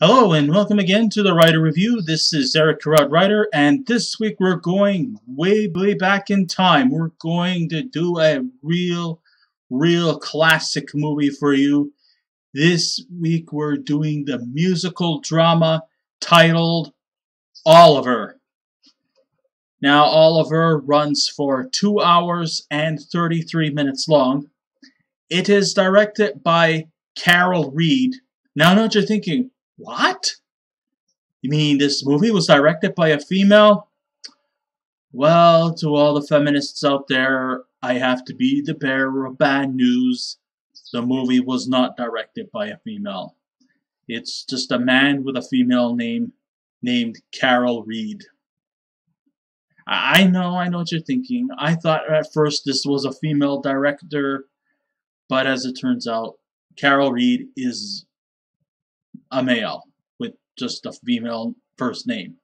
Hello and welcome again to the Ryder Review. This is Eric Carrad Ryder, and this week we're going way, way back in time. We're going to do a real, real classic movie for you. This week we're doing the musical drama titled Oliver. Now, Oliver runs for 2 hours and 33 minutes long. It is directed by Carol Reed. Now, I know what you're thinking. What? You mean this movie was directed by a female? Well, to all the feminists out there, I have to be the bearer of bad news. The movie was not directed by a female. It's just a man with a female name named Carol Reed. I know, I know what you're thinking. I thought at first this was a female director, but as it turns out, Carol Reed is a male with just a female first name.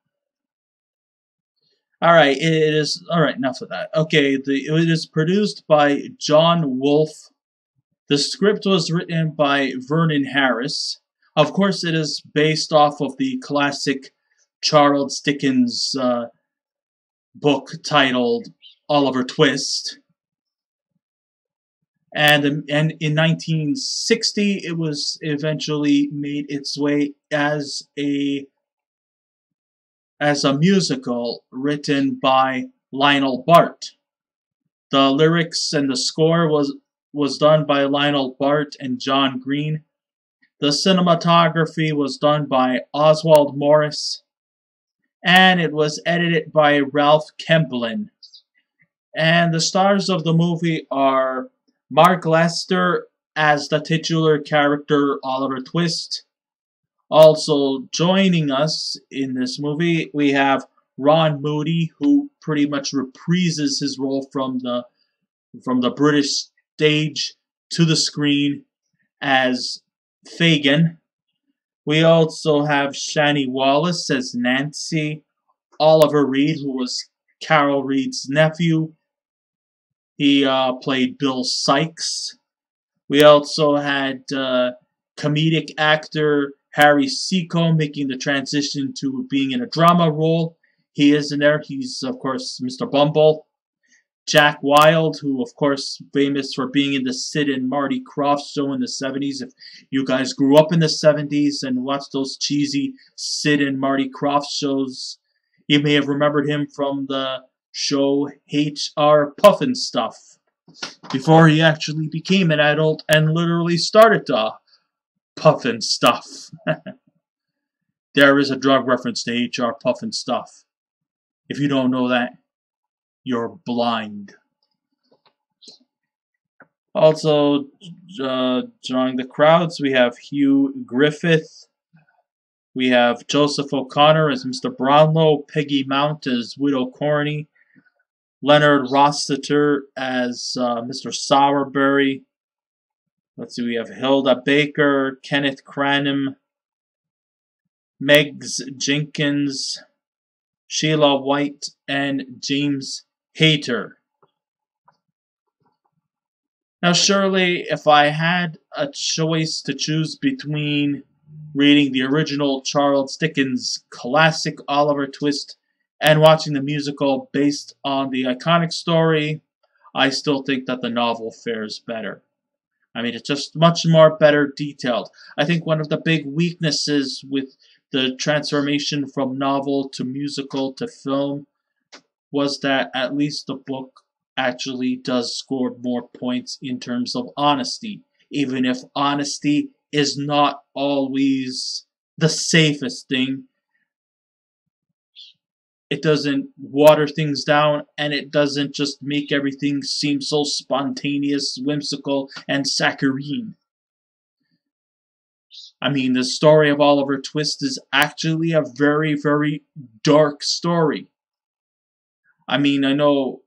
All right, it is all right. Enough of that. Okay, the it is produced by John Woolf. The script was written by Vernon Harris. Of course, it is based off of the classic Charles Dickens uh, book titled Oliver Twist. And, and in 1960, it was eventually made its way as a as a musical written by Lionel Bart. The lyrics and the score was was done by Lionel Bart and John Green. The cinematography was done by Oswald Morris. And it was edited by Ralph Kemplen. And the stars of the movie are Mark Lester as the titular character Oliver Twist. Also joining us in this movie, we have Ron Moody, who pretty much reprises his role from the from the British stage to the screen as Fagin. We also have Shani Wallis as Nancy, Oliver Reed, who was Carol Reed's nephew, he uh, played Bill Sikes. We also had uh, comedic actor Harry Seacombe making the transition to being in a drama role. He is in there. He's, of course, Mr. Bumble. Jack Wild, who, of course, famous for being in the Sid and Marty Krofft show in the 70s. If you guys grew up in the 70s and watched those cheesy Sid and Marty Krofft shows, you may have remembered him from the show H.R. stuff before he actually became an adult and literally started to stuff. there is a drug reference to H.R. Pufnstuf. If you don't know that, you're blind. Also, uh, drawing the crowds, we have Hugh Griffith. We have Joseph O'Conor as Mr. Brownlow, Peggy Mount as Widow Corney, Leonard Rossiter as uh, Mr. Sowerberry. Let's see, we have Hylda Baker, Kenneth Cranham, Megs Jenkins, Sheila White, and James Hayter. Now, surely, if I had a choice to choose between reading the original Charles Dickens classic Oliver Twist and watching the musical based on the iconic story, I still think that the novel fares better. I mean, it's just much more better detailed. I think one of the big weaknesses with the transformation from novel to musical to film was that at least the book actually does score more points in terms of honesty, even if honesty is not always the safest thing it doesn't water things down, and it doesn't just make everything seem so spontaneous, whimsical, and saccharine. I mean, the story of Oliver Twist is actually a very, very dark story. I mean, I know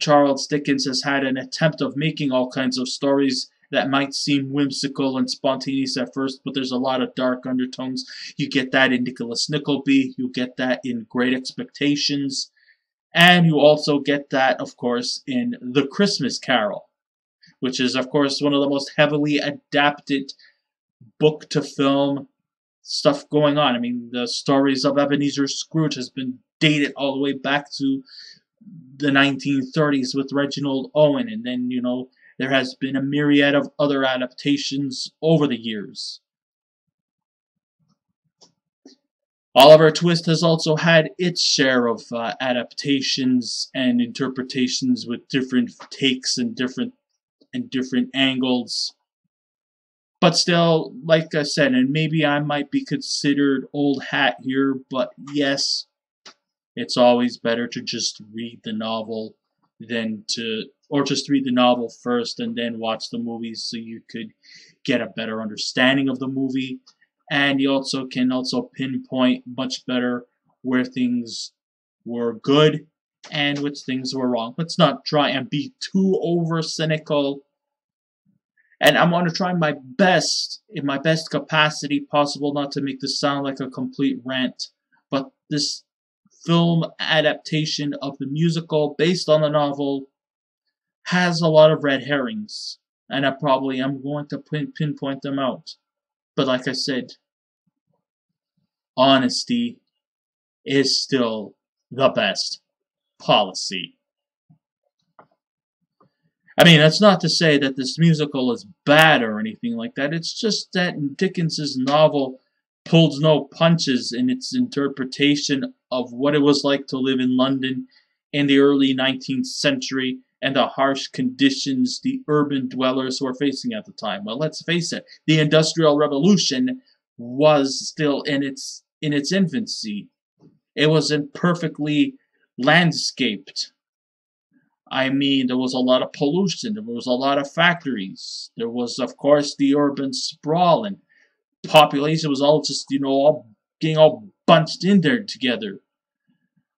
Charles Dickens has had an attempt of making all kinds of stories that might seem whimsical and spontaneous at first, but there's a lot of dark undertones. You get that in Nicholas Nickleby, you get that in Great Expectations, and you also get that, of course, in The Christmas Carol, which is, of course, one of the most heavily adapted book to film stuff going on. I mean, the stories of Ebenezer Scrooge has been dated all the way back to the 1930s with Reginald Owen, and then, you know, there has been a myriad of other adaptations over the years. Oliver Twist has also had its share of uh, adaptations and interpretations with different takes and different and different angles. But still, like I said, and maybe I might be considered old hat here, but yes, it's always better to just read the novel than to or just read the novel first and then watch the movies so you could get a better understanding of the movie and you also can also pinpoint much better where things were good and which things were wrong. Let's not try and be too over cynical. And I'm going to try my best, in my best capacity possible, not to make this sound like a complete rant. But this film adaptation of the musical based on the novel has a lot of red herrings. And I probably am going to pin pinpoint them out. But like I said, honesty is still the best policy. I mean, that's not to say that this musical is bad or anything like that. It's just that Dickens's novel pulls no punches in its interpretation of what it was like to live in London in the early 19th century and the harsh conditions the urban dwellers were facing at the time. Well, let's face it, the Industrial Revolution was still in its in its infancy. It wasn't perfectly landscaped. I mean, there was a lot of pollution. There was a lot of factories. There was, of course, the urban sprawl, and population was all just, you know, all getting all bunched in there together.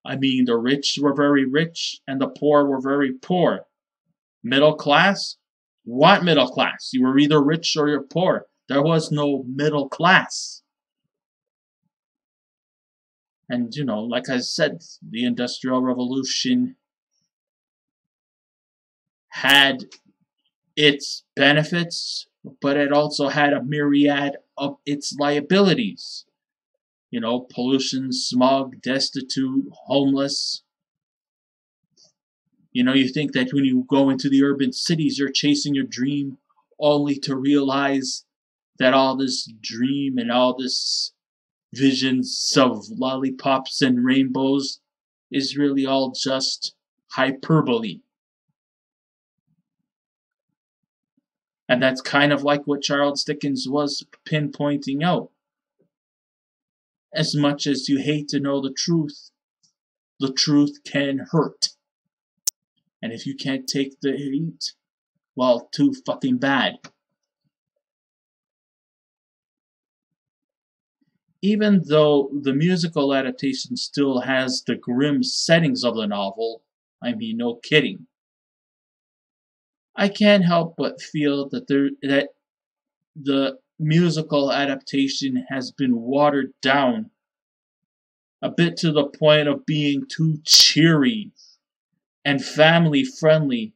I mean, the rich were very rich and the poor were very poor. Middle class? What middle class? You were either rich or you're poor. There was no middle class. And, you know, like I said, the Industrial Revolution had its benefits, but it also had a myriad of its liabilities you know, pollution, smog, destitute, homeless. You know, you think that when you go into the urban cities, you're chasing your dream only to realize that all this dream and all this visions of lollipops and rainbows is really all just hyperbole. And that's kind of like what Charles Dickens was pinpointing out. As much as you hate to know the truth, the truth can hurt. And if you can't take the heat, well, too fucking bad. Even though the musical adaptation still has the grim settings of the novel, I mean, no kidding. I can't help but feel that there that the musical adaptation has been watered down a bit to the point of being too cheery and family friendly,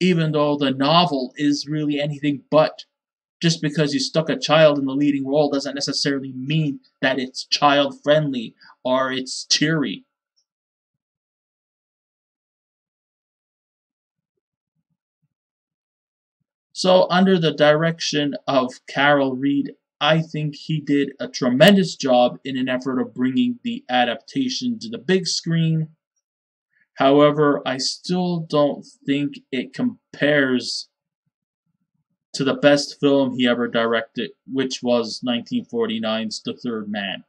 even though the novel is really anything but. Just because you stuck a child in the leading role doesn't necessarily mean that it's child friendly or it's cheery. So, under the direction of Carol Reed, I think he did a tremendous job in an effort of bringing the adaptation to the big screen. However, I still don't think it compares to the best film he ever directed, which was 1949's The Third Man.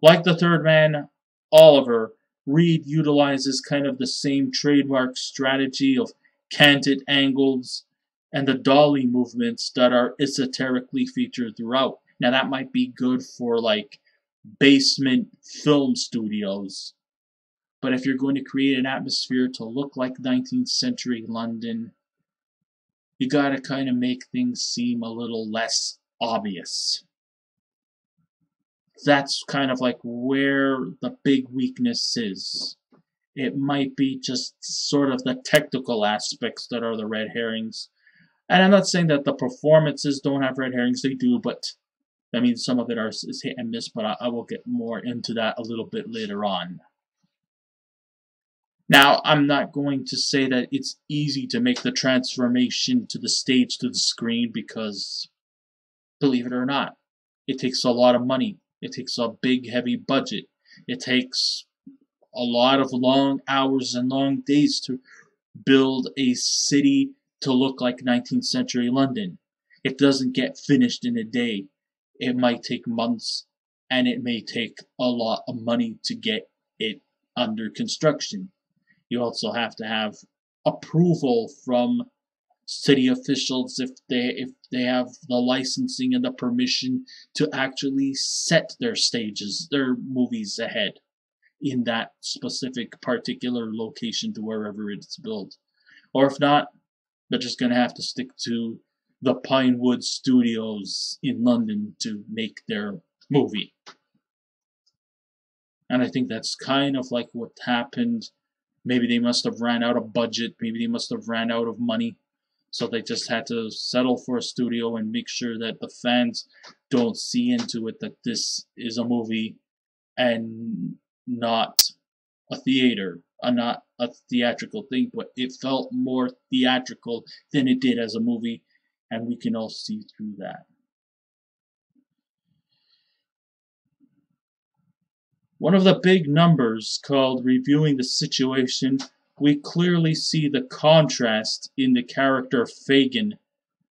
Like The Third Man, Oliver, Reed utilizes kind of the same trademark strategy of canted angles and the dolly movements that are esoterically featured throughout. Now that might be good for like basement film studios. But if you're going to create an atmosphere to look like 19th century London, you gotta kind of make things seem a little less obvious. That's kind of like where the big weakness is. It might be just sort of the technical aspects that are the red herrings And I'm not saying that the performances don't have red herrings, they do, but I mean, some of it are, is hit and miss, but I, I will get more into that a little bit later on. Now, I'm not going to say that it's easy to make the transformation to the stage to the screen because, believe it or not, it takes a lot of money. It takes a big, heavy budget. It takes a lot of long hours and long days to build a city to look like 19th century London. It doesn't get finished in a day. It might take months and it may take a lot of money to get it under construction. You also have to have approval from city officials if they if they have the licensing and the permission to actually set their stages, their movies ahead in that specific particular location to wherever it's built. Or if not, they're just gonna have to stick to the Pinewood Studios in London to make their movie. And I think that's kind of like what happened Maybe they must have ran out of budget. Maybe they must have ran out of money. So they just had to settle for a studio and make sure that the fans don't see into it that this is a movie and not a theater, uh, not a theatrical thing, but it felt more theatrical than it did as a movie, and we can all see through that. One of the big numbers called Reviewing the Situation, we clearly see the contrast in the character Fagin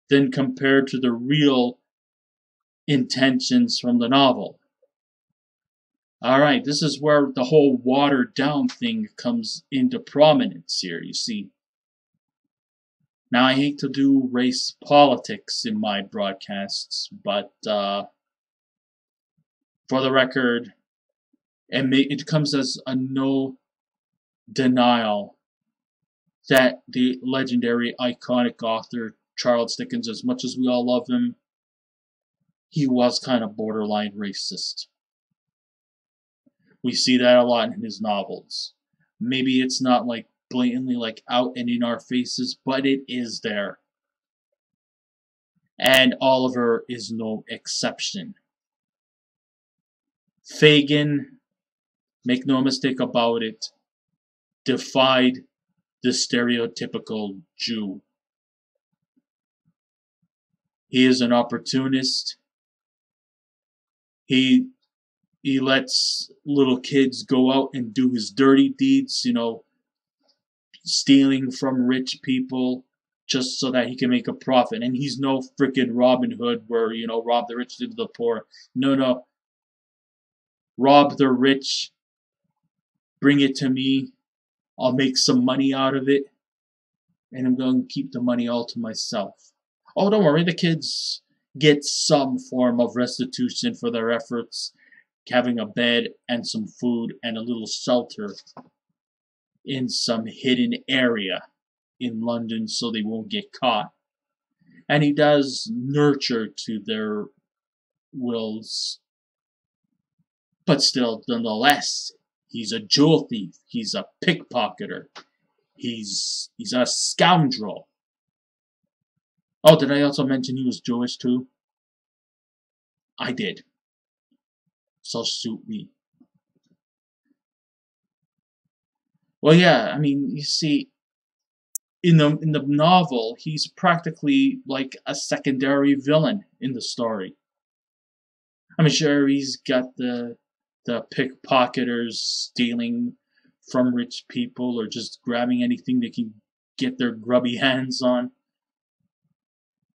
than compared to the real intentions from the novel. Alright, this is where the whole watered down thing comes into prominence here, you see. Now, I hate to do race politics in my broadcasts, but uh, for the record, and it comes as a no denial that the legendary iconic author Charles Dickens, as much as we all love him, he was kind of borderline racist. We see that a lot in his novels. Maybe it's not like blatantly like out and in our faces, but it is there. And Oliver is no exception. Fagin make no mistake about it, defied the stereotypical Jew. He is an opportunist. He he lets little kids go out and do his dirty deeds, you know, stealing from rich people just so that he can make a profit. And he's no freaking Robin Hood where, you know, rob the rich to the poor. No, no. Rob the rich bring it to me. I'll make some money out of it. And I'm going to keep the money all to myself. Oh, don't worry, the kids get some form of restitution for their efforts, having a bed and some food and a little shelter in some hidden area in London so they won't get caught. And he does nurture to their wills. But still, nonetheless, He's a jewel thief. He's a pickpocketer. He's he's a scoundrel. Oh, did I also mention he was Jewish too? I did. So suit me. Well, yeah, I mean, you see, in the in the novel, he's practically like a secondary villain in the story. I'm sure he's got the the pickpocketers stealing from rich people or just grabbing anything they can get their grubby hands on.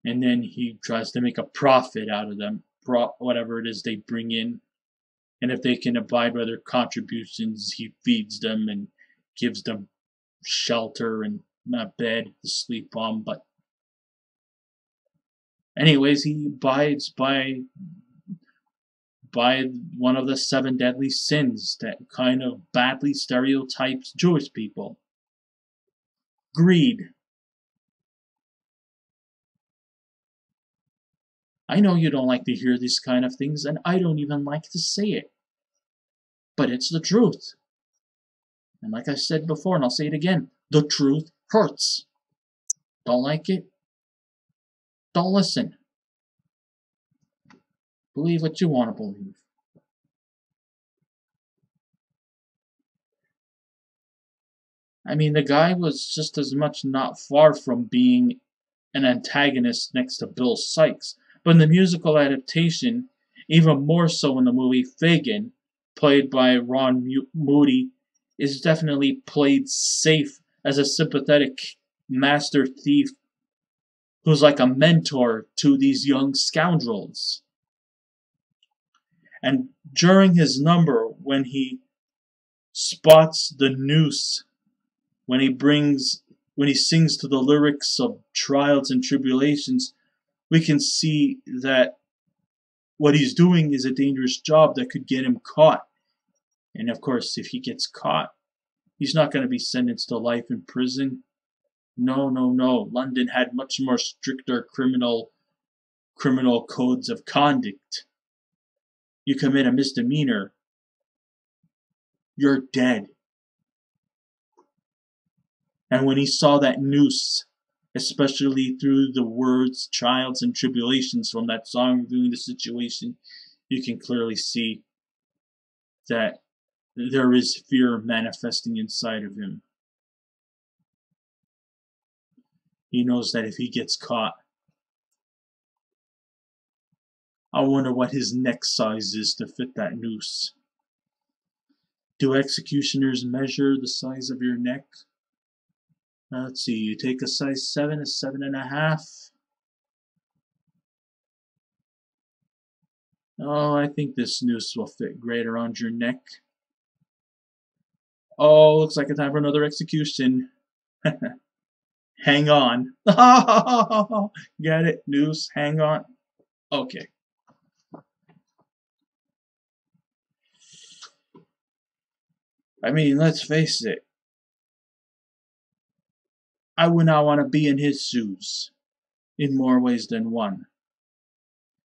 And then he tries to make a profit out of them, whatever it is they bring in. And if they can abide by their contributions, he feeds them and gives them shelter and a bed to sleep on. But, anyways, he abides by by one of the seven deadly sins that kind of badly stereotypes Jewish people. Greed. I know you don't like to hear these kind of things, and I don't even like to say it. But it's the truth. And like I said before, and I'll say it again, the truth hurts. Don't like it? Don't listen. Believe what you want to believe. I mean, the guy was just as much not far from being an antagonist next to Bill Sikes. But in the musical adaptation, even more so in the movie, Fagin, played by Ron Moody, is definitely played safe as a sympathetic master thief who's like a mentor to these young scoundrels. And during his number, when he spots the noose, when he brings, when he sings to the lyrics of trials and tribulations, we can see that what he's doing is a dangerous job that could get him caught. And of course, if he gets caught, he's not going to be sentenced to life in prison. No, no, no. London had much more stricter criminal criminal codes of conduct. You commit a misdemeanor, you're dead. And when he saw that noose, especially through the words trials and tribulations from that song reviewing the situation, you can clearly see that there is fear manifesting inside of him. He knows that if he gets caught, I wonder what his neck size is to fit that noose. Do executioners measure the size of your neck? Uh, let's see, you take a size 7, a 7.5. Oh, I think this noose will fit great around your neck. Oh, looks like a time for another execution. hang on. Get it? Noose, hang on. Okay. I mean, let's face it. I would not want to be in his shoes in more ways than one.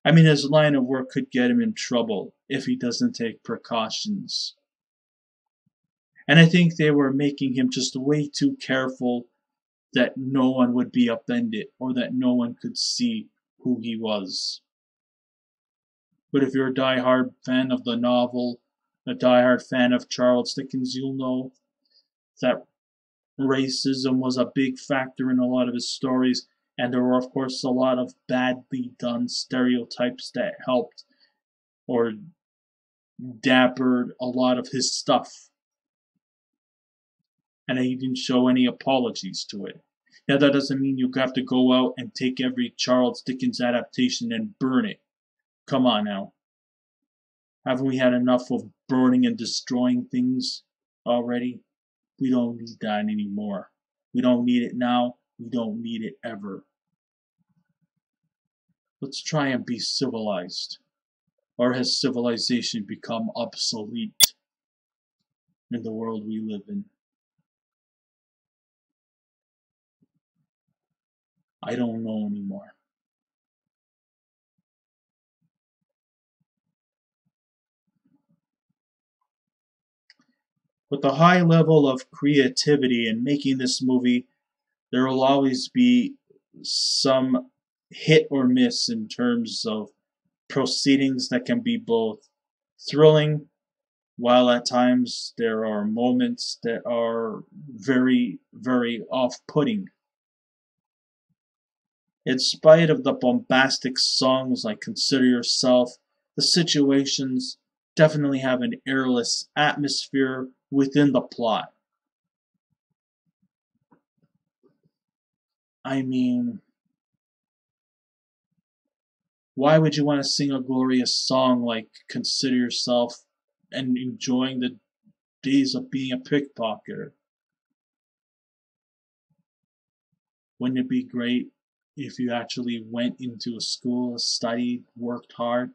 I mean, his line of work could get him in trouble if he doesn't take precautions. And I think they were making him just way too careful that no one would be upended or that no one could see who he was. But if you're a die-hard fan of the novel, a die-hard fan of Charles Dickens, you'll know that racism was a big factor in a lot of his stories, and there were, of course, a lot of badly done stereotypes that helped or dappered a lot of his stuff. And he didn't show any apologies to it. Now, that doesn't mean you have to go out and take every Charles Dickens adaptation and burn it. Come on now. Haven't we had enough of burning and destroying things already? We don't need that anymore. We don't need it now. We don't need it ever. Let's try and be civilized. Or has civilization become obsolete in the world we live in? I don't know anymore. With the high level of creativity in making this movie, there will always be some hit or miss in terms of proceedings that can be both thrilling, while at times there are moments that are very, very off putting. In spite of the bombastic songs like Consider Yourself, the situations definitely have an airless atmosphere within the plot. I mean, why would you want to sing a glorious song like Consider Yourself and enjoying the days of being a pickpocketer? Wouldn't it be great if you actually went into a school, studied, worked hard,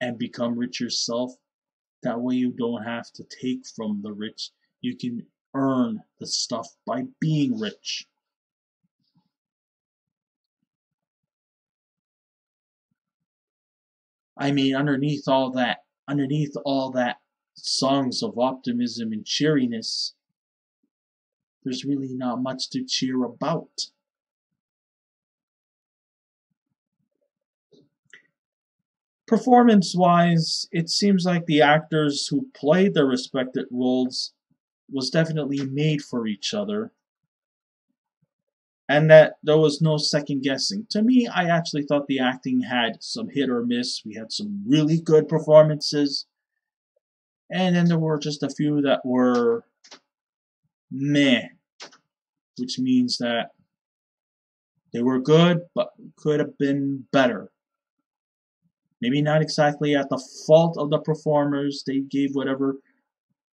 and become rich yourself that way you don't have to take from the rich. You can earn the stuff by being rich. I mean, underneath all that, underneath all that songs of optimism and cheeriness, there's really not much to cheer about. Performance wise, it seems like the actors who played their respective roles was definitely made for each other. And that there was no second guessing. To me, I actually thought the acting had some hit or miss. We had some really good performances. And then there were just a few that were meh, which means that they were good, but could have been better. Maybe not exactly at the fault of the performers. They gave whatever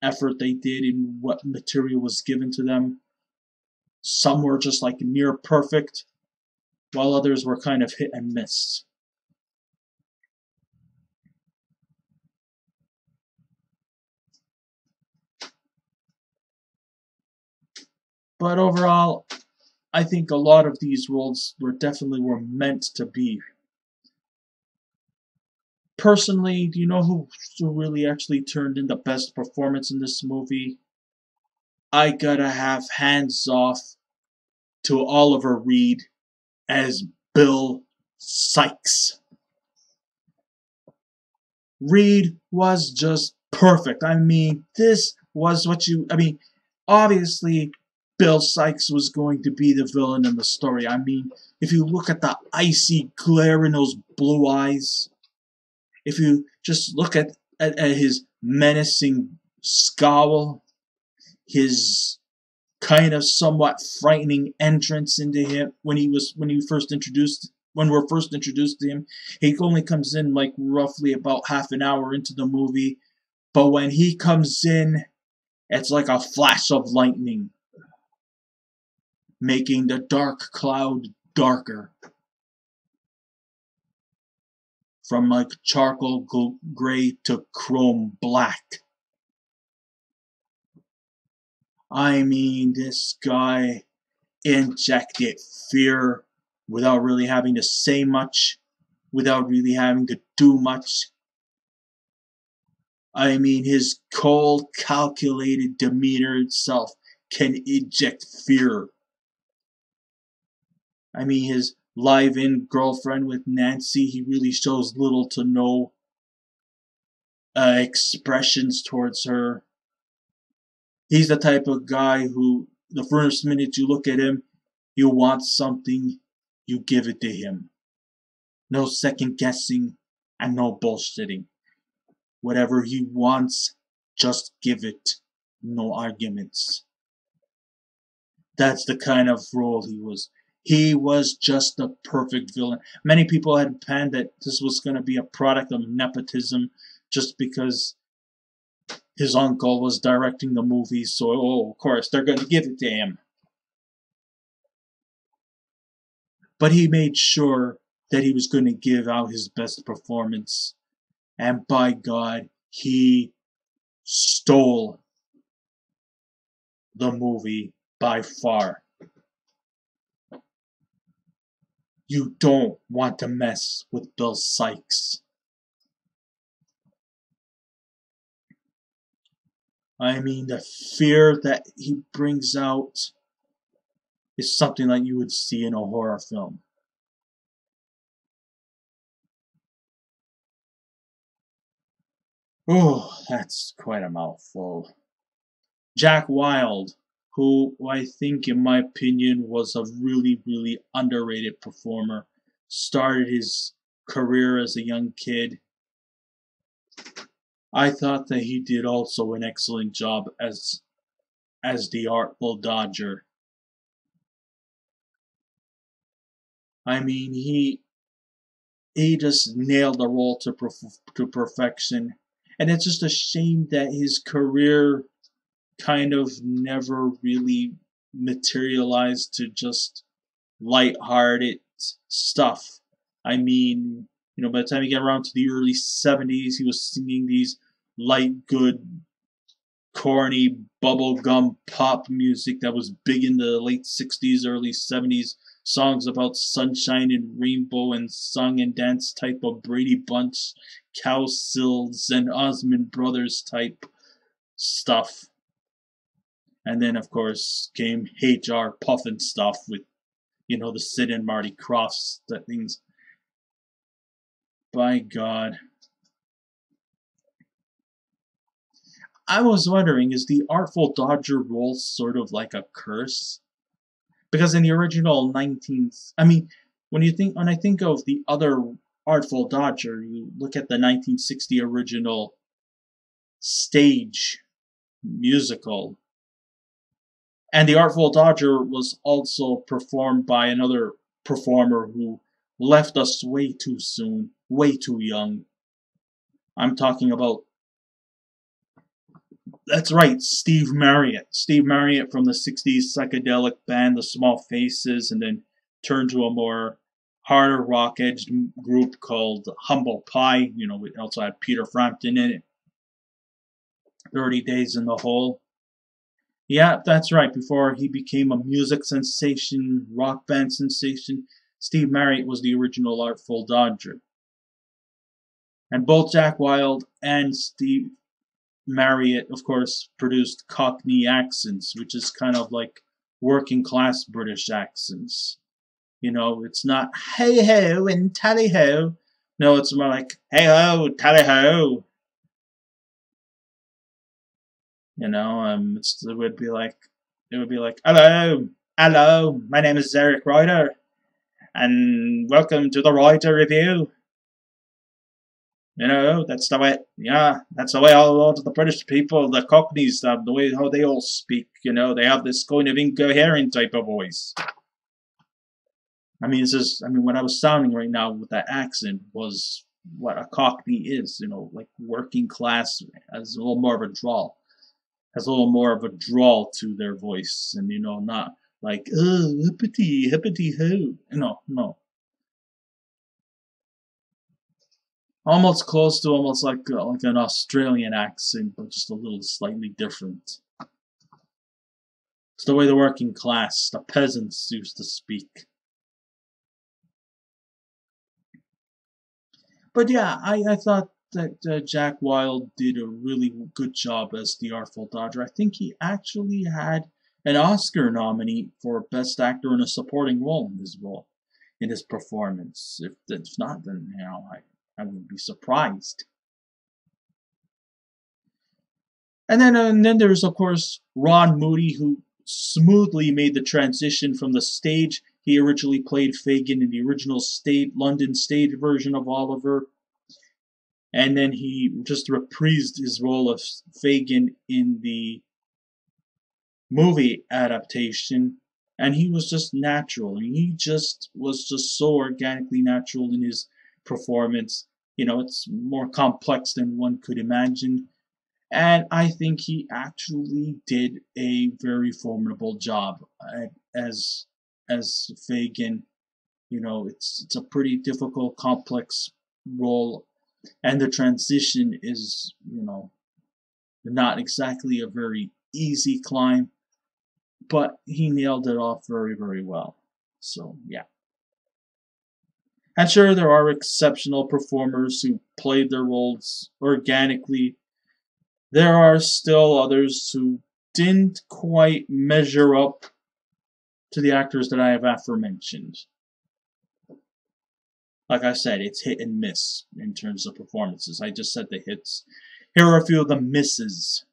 effort they did in what material was given to them. Some were just like near perfect, while others were kind of hit and miss. But overall, I think a lot of these roles were definitely were meant to be personally, do you know who, who really actually turned in the best performance in this movie? I gotta have hands off to Oliver Reed as Bill Sikes. Reed was just perfect. I mean, this was what you. I mean, obviously, Bill Sikes was going to be the villain in the story. I mean, if you look at the icy glare in those blue eyes, if you just look at, at, at his menacing scowl, his kind of somewhat frightening entrance into him when he was when he first introduced when we're first introduced to him he only comes in like roughly about half an hour into the movie. But when he comes in it's like a flash of lightning making the dark cloud darker from like charcoal gray to chrome black. I mean, this guy injected fear without really having to say much, without really having to do much. I mean, his cold, calculated demeanor itself can inject fear. I mean, his live in girlfriend with Nancy, he really shows little to no uh, expressions towards her. He's the type of guy who, the first minute you look at him, you want something, you give it to him. No second guessing and no bullshitting. Whatever he wants, just give it. No arguments. That's the kind of role he was he was just the perfect villain. Many people had panned that this was going to be a product of nepotism just because his uncle was directing the movie, so oh, of course they're going to give it to him. But he made sure that he was going to give out his best performance. And by God, he stole the movie by far. You don't want to mess with Bill Sikes. I mean, the fear that he brings out is something that you would see in a horror film. Oh, that's quite a mouthful. Jack Wild who I think, in my opinion, was a really, really underrated performer. Started his career as a young kid. I thought that he did also an excellent job as as the Artful Dodger. I mean, he he just nailed the role to perf- to perfection, and it's just a shame that his career kind of never really materialized to just light-hearted stuff. I mean, you know, by the time he got around to the early 70s, he was singing these light, good, corny, bubblegum pop music that was big in the late 60s, early 70s. Songs about sunshine and rainbow and song and dance type of Brady Bunch, Cowsills, and Osmond Brothers type stuff. And then, of course, came HR Pufnstuf with, you know, the Sid and Marty that things. by God. I was wondering, is the Artful Dodger role sort of like a curse? Because in the original 19th, I mean, when you think, when I think of the other Artful Dodger, you look at the 1960 original stage musical. And the Artful Dodger was also performed by another performer who left us way too soon, way too young. I'm talking about. That's right, Steve Marriott. Steve Marriott from the 60s psychedelic band The Small Faces, and then turned to a more harder rock edged group called Humble Pie. You know, we also had Peter Frampton in it. 30 Days in the Hole. Yeah, that's right. Before he became a music sensation, rock band sensation, Steve Marriott was the original Artful Dodger. And both Jack Wild and Steve Marriott, of course, produced Cockney accents, which is kind of like working class British accents. You know, it's not hey ho and tally ho. No, it's more like hey ho, tally ho. You know, um, it would be like, it would be like, hello, hello, my name is Eric Ryder, and welcome to the Ryder Review. You know, that's the way, yeah, that's the way all of the British people, the Cockneys, the, the way how they all speak, you know, they have this kind of incoherent type of voice. I mean, this is, I mean, what I was sounding right now with that accent was what a Cockney is, you know, like working class, as a little more of a drawl has a little more of a drawl to their voice, and you know, not like oh hippity hippity ho. No, no. Almost close to almost like uh, like an Australian accent, but just a little slightly different. It's the way the working class, the peasants, used to speak. But yeah, I, I thought that uh, Jack Wild did a really good job as the Artful Dodger. I think he actually had an Oscar nominee for Best Actor in a Supporting Role in this role, in his performance. If that's not, then you know I I would be surprised. And then uh, and then there's of course Ron Moody who smoothly made the transition from the stage. He originally played Fagin in the original state London stage version of Oliver and then he just reprised his role of Fagin in the movie adaptation, and he was just natural. Mean, he just was just so organically natural in his performance. You know, it's more complex than one could imagine. And I think he actually did a very formidable job uh, as as Fagin. You know, it's it's a pretty difficult, complex role and the transition is you know not exactly a very easy climb but he nailed it off very very well. So yeah. And sure there are exceptional performers who played their roles organically. There are still others who didn't quite measure up to the actors that I have aforementioned like I said, it's hit and miss in terms of performances. I just said the hits. Here are a few of the misses.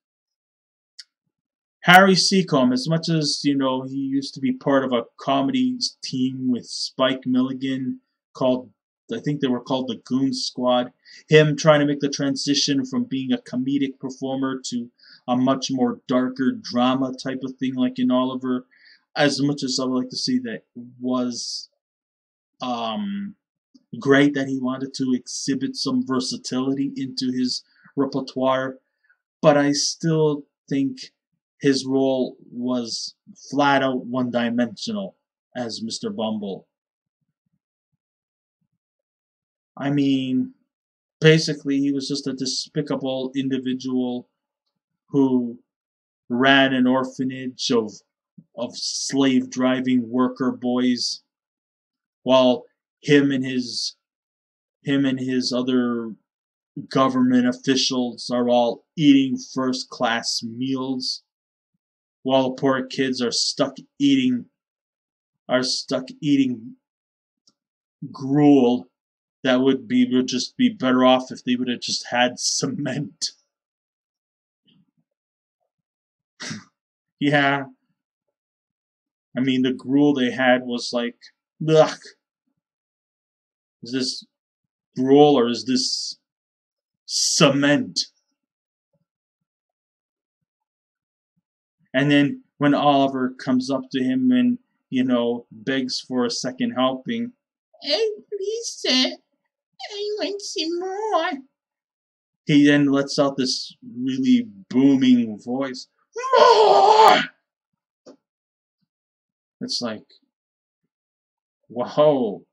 Harry Secombe, as much as, you know, he used to be part of a comedy team with Spike Milligan called, I think they were called the Goon Squad. Him trying to make the transition from being a comedic performer to a much more darker drama type of thing like in Oliver. As much as I would like to see that was um great that he wanted to exhibit some versatility into his repertoire, but I still think his role was flat out one dimensional as Mr. Bumble. I mean, basically, he was just a despicable individual who ran an orphanage of of slave driving worker boys while him and his him and his other government officials are all eating first class meals while the poor kids are stuck eating are stuck eating gruel that would be would just be better off if they would have just had cement. yeah. I mean, the gruel they had was like, ugh. Is this gruel or is this cement? And then when Oliver comes up to him and, you know, begs for a second helping, Hey, please, sir, I want some more. he then lets out this really booming voice. More! It's like, whoa.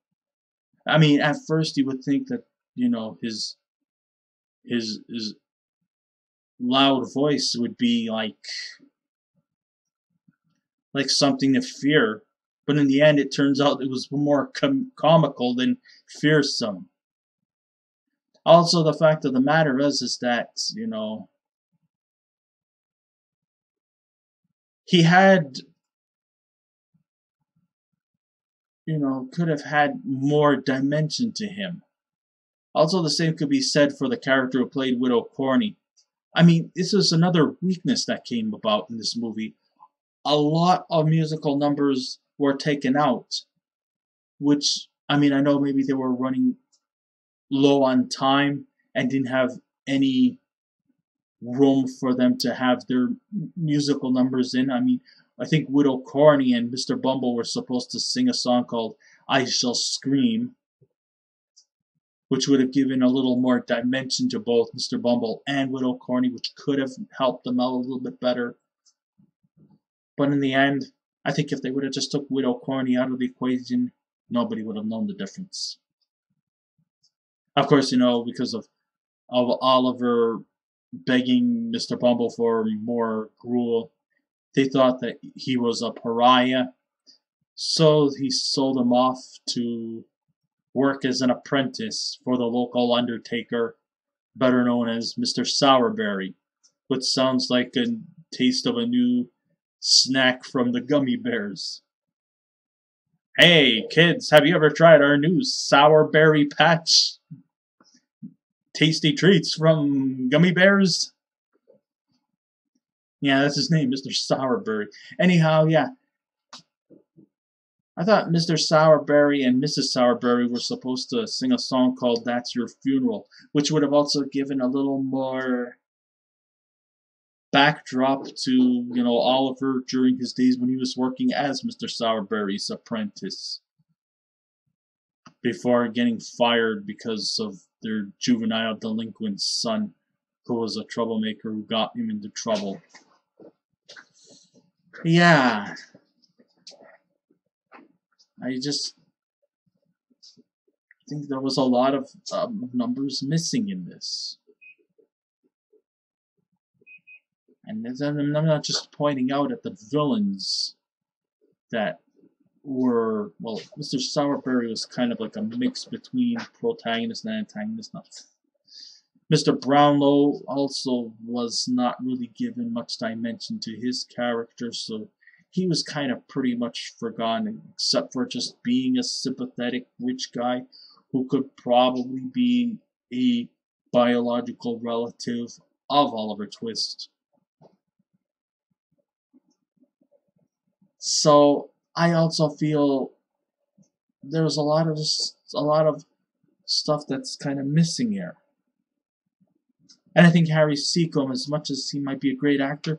I mean, at first you would think that, you know, his, his, his loud voice would be like, like something to fear. But in the end, it turns out it was more com- comical than fearsome. Also, the fact of the matter is, is that, you know, he had, you know, could have had more dimension to him. Also, the same could be said for the character who played Widow Corney. I mean, this is another weakness that came about in this movie. A lot of musical numbers were taken out, which, I mean, I know maybe they were running low on time and didn't have any room for them to have their musical numbers in. I mean, I think Widow Corney and Mr. Bumble were supposed to sing a song called I Shall Scream, which would have given a little more dimension to both Mr. Bumble and Widow Corney, which could have helped them out a little bit better. But in the end, I think if they would have just took Widow Corney out of the equation, nobody would have known the difference. Of course, you know, because of, of Oliver begging Mr. Bumble for more gruel, they thought that he was a pariah. So he sold him off to work as an apprentice for the local undertaker, better known as Mr. Sowerberry, which sounds like a taste of a new snack from the gummy bears. Hey, kids, have you ever tried our new sour berry patch? Tasty treats from gummy bears? Yeah, that's his name, Mr. Sowerberry. Anyhow, yeah. I thought Mr. Sowerberry and Mrs. Sowerberry were supposed to sing a song called That's Your Funeral, which would have also given a little more backdrop to, you know, Oliver during his days when he was working as Mr. Sowerberry's apprentice. Before getting fired because of their juvenile delinquent son, who was a troublemaker who got him into trouble. Yeah. I just think there was a lot of um, numbers missing in this. And I'm not just pointing out at the villains that were, well, Mr. Sowerberry was kind of like a mix between protagonist and antagonist. Not. Mr. Brownlow also was not really given much dimension to his character, so he was kind of pretty much forgotten, except for just being a sympathetic rich guy who could probably be a biological relative of Oliver Twist. So I also feel there's a lot of a lot of stuff that's kind of missing here. And I think Harry Seacombe, as much as he might be a great actor,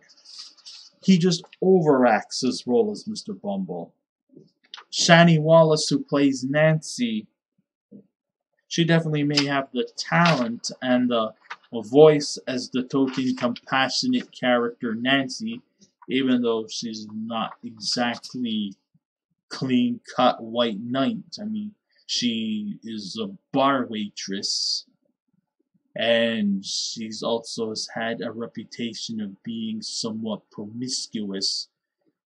he just overacts his role as Mr. Bumble. Shani Wallis, who plays Nancy, she definitely may have the talent and the a voice as the token compassionate character Nancy, even though she's not exactly clean cut white knight. I mean, she is a bar waitress and she's also has had a reputation of being somewhat promiscuous.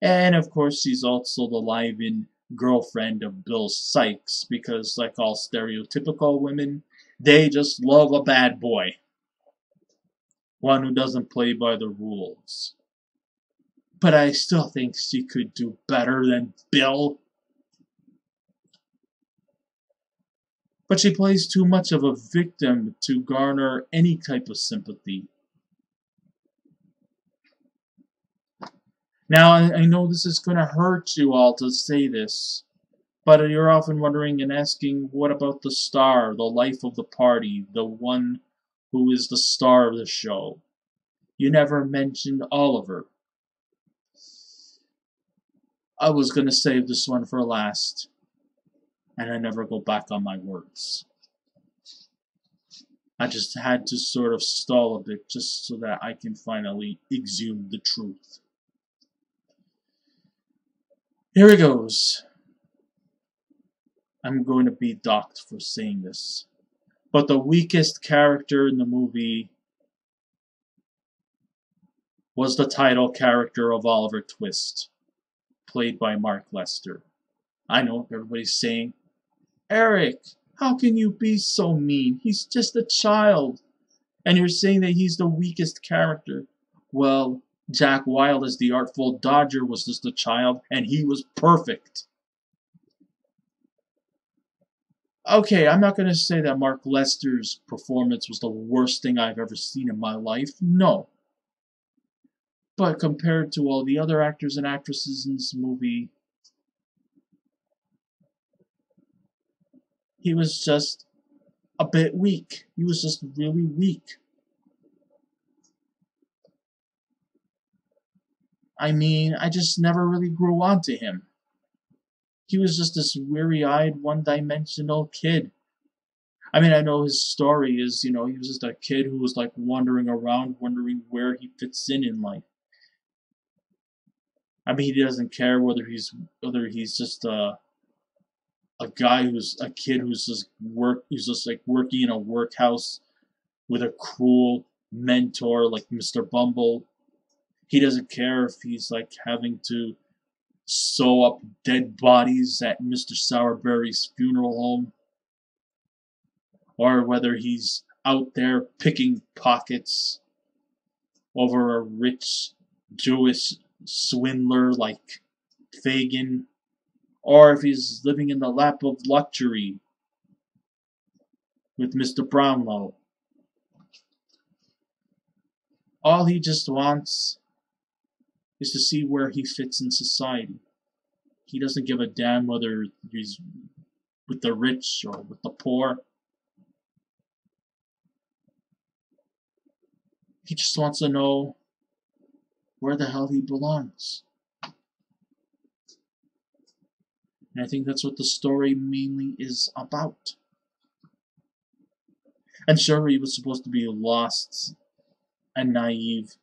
And of course, she's also the live-in girlfriend of Bill Sikes because like all stereotypical women, they just love a bad boy. One who doesn't play by the rules. But I still think she could do better than Bill. But she plays too much of a victim to garner any type of sympathy. Now, I know this is going to hurt you all to say this, but you're often wondering and asking, what about the star, the life of the party, the one who is the star of the show? You never mentioned Oliver. I was going to save this one for last, and I never go back on my words. I just had to sort of stall a bit just so that I can finally exhume the truth. Here it goes. I'm going to be docked for saying this. But the weakest character in the movie was the title character of Oliver Twist, played by Mark Lester. I know everybody's saying, Eric, how can you be so mean? He's just a child. And you're saying that he's the weakest character. Well, Jack Wild as the Artful Dodger was just a child, and he was perfect. Okay, I'm not going to say that Mark Lester's performance was the worst thing I've ever seen in my life. No. But compared to all the other actors and actresses in this movie, he was just a bit weak. He was just really weak. I mean, I just never really grew onto him. He was just this weary-eyed, one-dimensional kid. I mean, I know his story is, you know, he was just a kid who was like wandering around, wondering where he fits in in life. I mean, he doesn't care whether he's whether he's just a a guy who's a kid who's just work who's just like working in a workhouse with a cruel mentor like Mr. Bumble he doesn't care if he's like having to sew up dead bodies at Mr. Sowerberry's funeral home. Or whether he's out there picking pockets over a rich Jewish swindler like Fagin. Or if he's living in the lap of luxury with Mr. Brownlow. All he just wants is to see where he fits in society. He doesn't give a damn whether he's with the rich or with the poor. He just wants to know where the hell he belongs. And I think that's what the story mainly is about. And sure, he was supposed to be lost and naive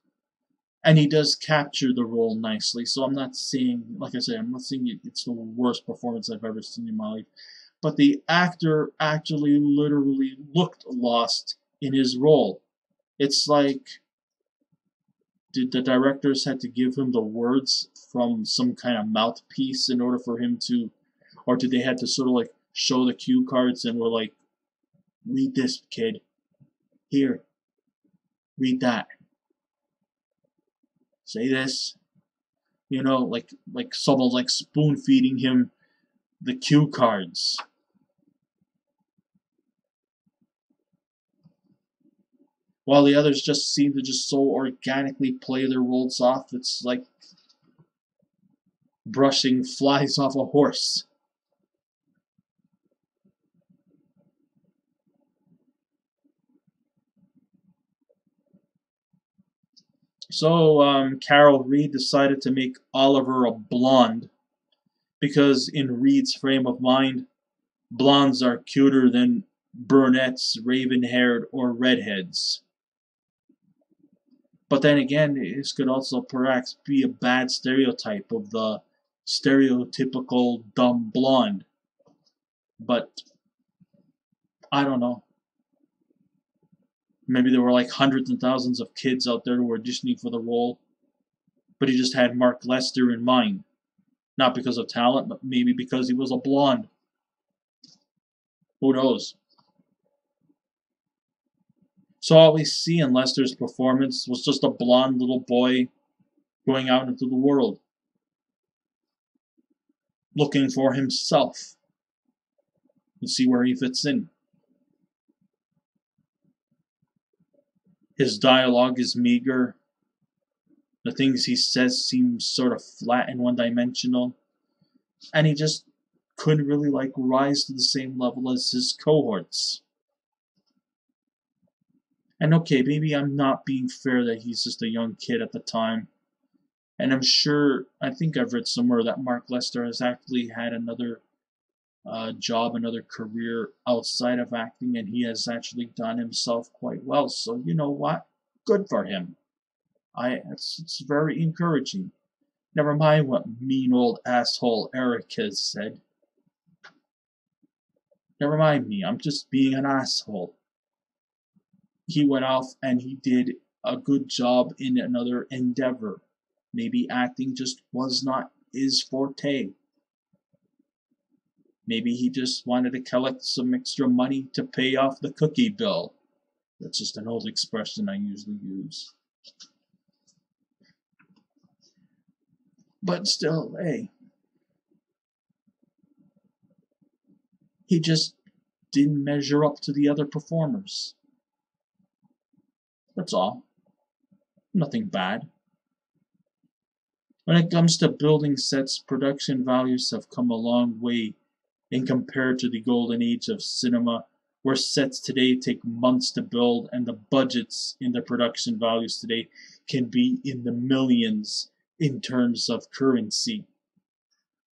and he does capture the role nicely. So I'm not saying, like I said, I'm not saying it's the worst performance I've ever seen in my life, but the actor actually literally looked lost in his role. It's like did the directors had to give him the words from some kind of mouthpiece in order for him to or did they have to sort of like show the cue cards and were like read this kid here read that say this. You know, like like someone like spoon feeding him the cue cards. While the others just seem to just so organically play their roles off, it's like brushing flies off a horse. So um, Carol Reed decided to make Oliver a blonde because in Reed's frame of mind, blondes are cuter than brunettes, raven-haired, or redheads. But then again, this could also perhaps be a bad stereotype of the stereotypical dumb blonde. But I don't know. Maybe there were like hundreds and thousands of kids out there who were auditioning for the role, but he just had Mark Lester in mind. Not because of talent, but maybe because he was a blonde. Who knows? So all we see in Lester's performance was just a blonde little boy going out into the world, looking for himself. and see where he fits in. His dialogue is meager. The things he says seem sort of flat and one dimensional. And he just couldn't really like rise to the same level as his cohorts. And okay, maybe I'm not being fair that he's just a young kid at the time. And I'm sure, I think I've read somewhere that Mark Lester has actually had another uh, job, another career outside of acting, and he has actually done himself quite well. So, you know what? Good for him. I it's, it's very encouraging. Never mind what mean old asshole Eric has said. Never mind me, I'm just being an asshole. He went off and he did a good job in another endeavor. Maybe acting just was not his forte. Maybe he just wanted to collect some extra money to pay off the cookie bill. That's just an old expression I usually use. But still, hey, He just didn't measure up to the other performers. That's all. Nothing bad. When it comes to building sets, production values have come a long way in compared to the golden age of cinema, where sets today take months to build and the budgets in the production values today can be in the millions in terms of currency.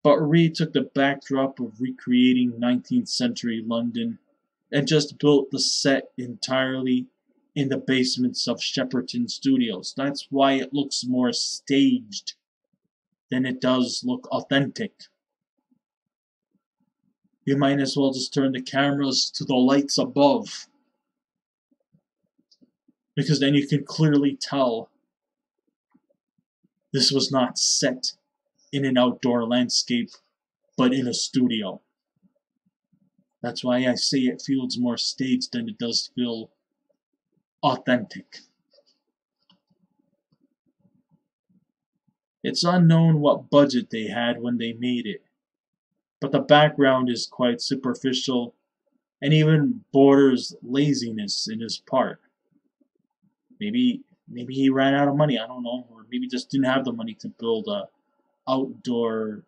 But Reed took the backdrop of recreating 19th century London and just built the set entirely in the basements of Shepperton Studios. That's why it looks more staged than it does look authentic. You might as well just turn the cameras to the lights above. Because then you can clearly tell this was not set in an outdoor landscape, but in a studio. That's why I say it feels more staged than it does feel authentic. It's unknown what budget they had when they made it, but the background is quite superficial and even borders laziness in his part. Maybe maybe he ran out of money, I don't know, or maybe just didn't have the money to build a outdoor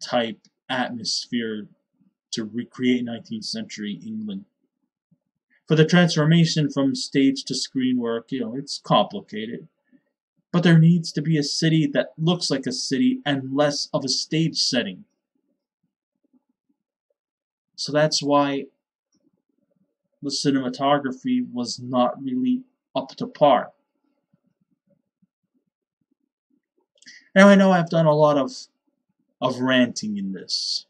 type atmosphere to recreate 19th century England. For the transformation from stage to screen work, you know, it's complicated. But there needs to be a city that looks like a city and less of a stage setting. So that's why the cinematography was not really up to par. Now I know I've done a lot of of ranting in this.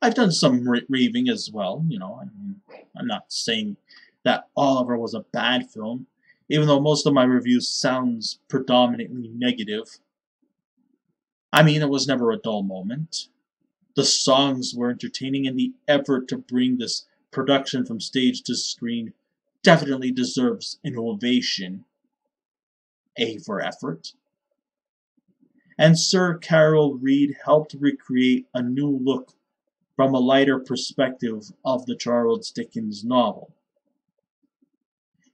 I've done some raving as well, you know. I mean, I'm not saying that Oliver was a bad film, even though most of my reviews sounds predominantly negative. I mean, it was never a dull moment. The songs were entertaining, and the effort to bring this production from stage to screen definitely deserves an ovation. A for effort and Sir Carol Reed helped recreate a new look from a lighter perspective of the Charles Dickens novel.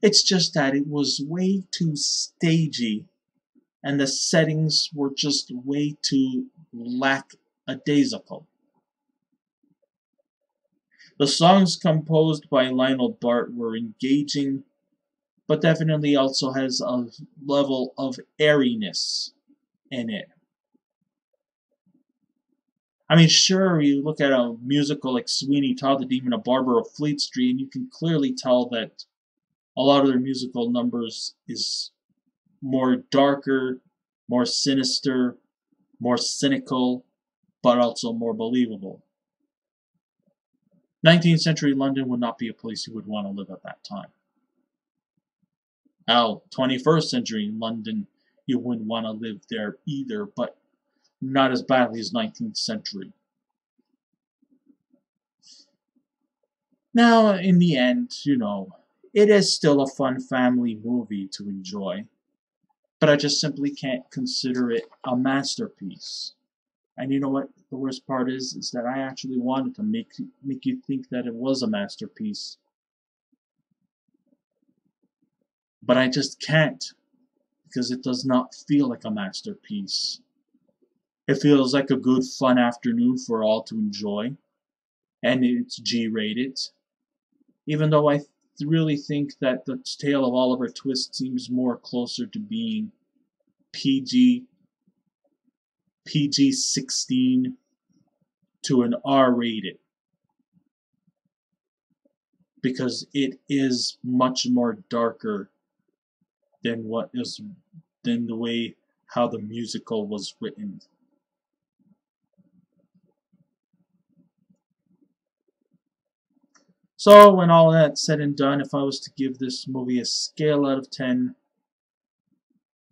It's just that it was way too stagey and the settings were just way too lackadaisical. The songs composed by Lionel Bart were engaging, but definitely also has a level of airiness in it. I mean, sure, you look at a musical like Sweeney Todd the Demon of Barber of Fleet Street, and you can clearly tell that a lot of their musical numbers is more darker, more sinister, more cynical, but also more believable. 19th century London would not be a place you would want to live at that time. Now, 21st century London, you wouldn't want to live there either, but not as badly as 19th century. Now, in the end, you know, it is still a fun family movie to enjoy, but I just simply can't consider it a masterpiece. And you know what the worst part is? Is that I actually wanted to make make you think that it was a masterpiece. But I just can't because it does not feel like a masterpiece. It feels like a good fun afternoon for all to enjoy. And it's G rated. Even though I really think that the tale of Oliver Twist seems more closer to being PG PG 16 to an R rated because it is much more darker than what is than the way how the musical was written. So, when all that's said and done, if I was to give this movie a scale out of 10,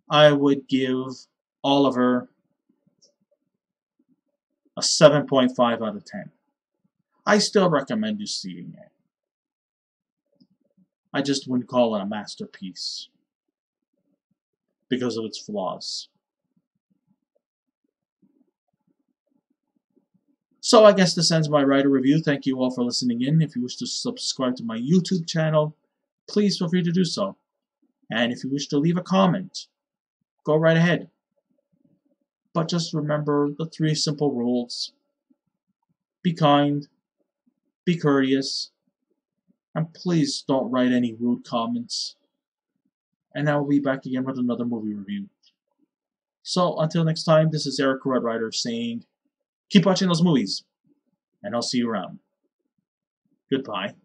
I would give Oliver a 7.5 out of 10. I still recommend you seeing it. I just wouldn't call it a masterpiece because of its flaws. So I guess this ends my Ryder review. Thank you all for listening in. If you wish to subscribe to my YouTube channel, please feel free to do so. And if you wish to leave a comment, go right ahead. But just remember the three simple rules. Be kind, be courteous, and please don't write any rude comments. And I will be back again with another movie review. So until next time, this is Eric Red Ryder saying, keep watching those movies, and I'll see you around. Goodbye.